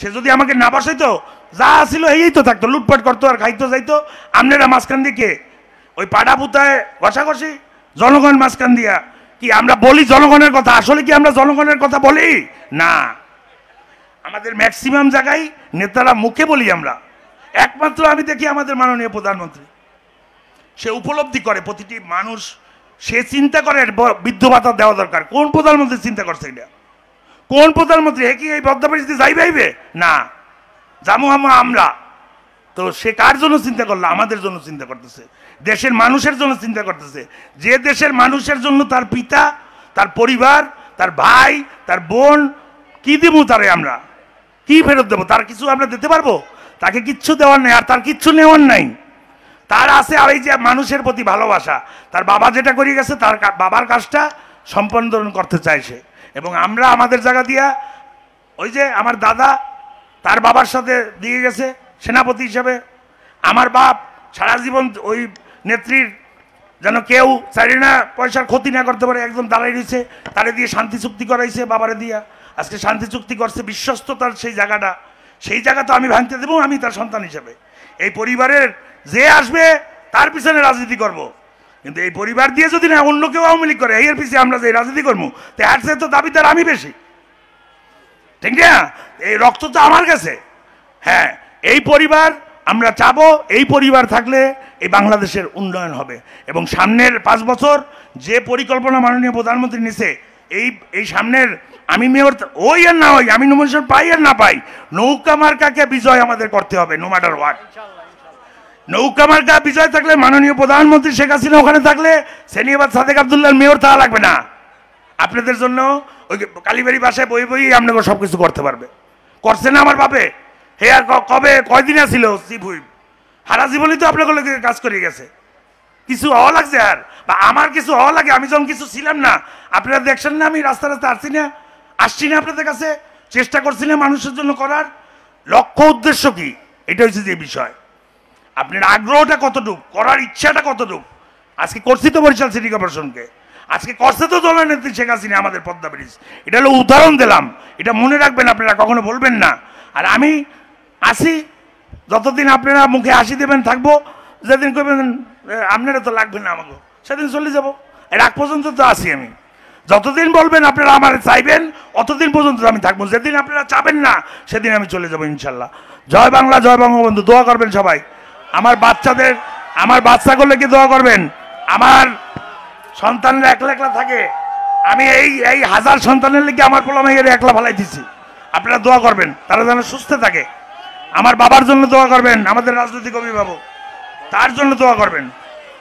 সে যদি আমাকে না বসাইতো, যা ছিল এই তো থাকতো, লুটপাট করতো আর খাইতো যাইতো। আপনারা মাঝখান দিকে ওই পাড়া পুতায় ঘষাঘষি? জনগণ মাঝখান দিয়া। কি আমরা বলি জনগণের কথা? আসলে কি আমরা জনগণের কথা বলি? না। আমাদের ম্যাক্সিমাম জায়গায় নেতারা মুখে বলি আমরা। একমাত্র আমি দেখি আমাদের মাননীয় প্রধানমন্ত্রী। সে উপলব্ধি করে, প্রতিটি মানুষ সে চিন্তা করে বৃদ্ধ ভাতা দেওয়া দরকার। কোন প্রধানমন্ত্রী চিন্তা করছে এটা? কোন প্রধানমন্ত্রী? হে কি এই বদ্ধপরিস্থিতি যাই ভাইবে না। জামু হামু আমরা তো সে কার জন্য চিন্তা করল? আমাদের জন্য চিন্তা করতেছে। দেশের মানুষের জন্য চিন্তা করতেছে। যে দেশের মানুষের জন্য তার পিতা, তার পরিবার, তার ভাই, তার বোন, কি দিব তারে আমরা? কি ফেরত দেবো? তার কিছু আমরা দিতে পারব? তাকে কিচ্ছু দেওয়ার নেই, আর তার কিচ্ছু নেওয়ার নাই। তার আছে আর এই যে মানুষের প্রতি ভালোবাসা। তার বাবা যেটা করে গেছে, তার বাবার কাজটা সম্পাদন করতে চাইছে। এবং আমরা আমাদের জায়গা দিয়া ওই যে আমার দাদা, তার বাবার সাথে দিয়ে গেছে সেনাপতি হিসেবে। আমার বাপ সারা জীবন ওই নেত্রীর যেন কেউ চাইলে না পয়সার ক্ষতি না করতে পারে একদম দাঁড়াই রয়েছে, তারে দিয়ে শান্তি চুক্তি করাইছে বাবারে দিয়া। আজকে শান্তি চুক্তি করছে, বিশ্বস্ততার সেই জায়গাটা। সেই জায়গা তো আমি ভাঙতে দেবো, আমি তার সন্তান হিসেবে। এই পরিবারের যে আসবে, তার পিছনে রাজনীতি করব। কিন্তু এই পরিবার দিয়ে যদি না অন্য কেউ আওয়ামী লীগ করে এর পিছিয়ে আমরা যে রাজনীতি করব, তো চেয়ে তো দাবিদার আমি বেশি। ঠিক না? এই রক্ত তো আমার কাছে। হ্যাঁ এই পরিবার আমরা চাবো, এই পরিবার থাকলে এই বাংলাদেশের উন্নয়ন হবে। এবং সামনের পাঁচ বছর যে পরিকল্পনা মাননীয় প্রধানমন্ত্রী নিছে, এই এই সামনের আমি মেয়র, ওই আর না হই আমি নমিনেশন পাই আর না পাই, নৌকা মার্কাকে বিজয় আমাদের করতে হবে নো ম্যাটার হোয়াট নৌকা মার্কা বিজয় থাকলে মাননীয় প্রধানমন্ত্রী শেখ হাসিনা ওখানে থাকলে সেনিয়াবাদ সাদেক আবদুল্লাহ মেয়র তা লাগবে না। আপনাদের জন্য ওই কালীবাড়ি বাসায় বই বই আপনাকে সব কিছু করতে পারবে। করছে না আমার বাপে। হে আর কবে, কয়দিন ছিল চিফ হুইপ সারা জীবনই তো আপনাকে কাজ করে গেছে। কিছু হওয়া লাগছে আর। বা আমার কিছু হওয়া লাগে, আমি যখন কিছু ছিলাম না, আপনারা দেখছেন না আমি রাস্তা রাস্তা আসছি না? আসছি না আপনাদের কাছে? চেষ্টা করছি না মানুষের জন্য করার? লক্ষ্য উদ্দেশ্য কি? এটা হচ্ছে যে বিষয়। আপনার আগ্রহটা কতটুকু? করার ইচ্ছাটা কতটুকু? আজকে করছি তো বরিশাল সিটি কর্পোরেশনকে। আজকে করছে তো দলনেত্রী শেখ হাসিনা আমাদের পদ্মা ব্রিজ। এটা হলো উদাহরণ দিলাম। এটা মনে রাখবেন আপনারা, কখনো বলবেন না। আর আমি আসি, যতদিন আপনারা মুখে হাসি দেবেন, থাকব। যেদিন করবেন আপনারা তো লাগবেন না আমাকে। সেদিন চলে যাব। এর আগ পর্যন্ত তো আসি আমি। যতদিন বলবেন, আপনারা আমার চাইবেন, অতদিন পর্যন্ত আমি থাকব। যেদিন আপনারা চাবেন না, সেদিন আমি চলে যাব ইনশাল্লাহ। জয় বাংলা, জয় বঙ্গবন্ধু। দোয়া করবেন সবাই। আমার বাচ্চাদের, আমার বাচ্চাগুলোকে দোয়া করবেন? আমার সন্তানরা একলা একলা থাকে। আমি এই এই হাজার সন্তানের লিগে আমার পোলা মেয়ের একলা ফালাই দিছি। আপনারা দোয়া করবেন, তারা যেন সুস্থ থাকে। আমার বাবার জন্য দোয়া করবেন, আমাদের রাজনৈতিক অভিভাবক, তার জন্য দোয়া করবেন।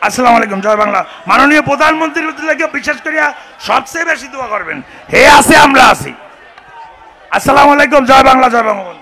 আসসালামু আলাইকুম, জয় বাংলা। মাননীয় প্রধানমন্ত্রীর লাগে বিশেষ করিয়া সবচেয়ে বেশি দোয়া করবেন। হে আছে, আমরা আছি। আসসালামু আলাইকুম, জয় বাংলা, জয় বঙ্গবন্ধু।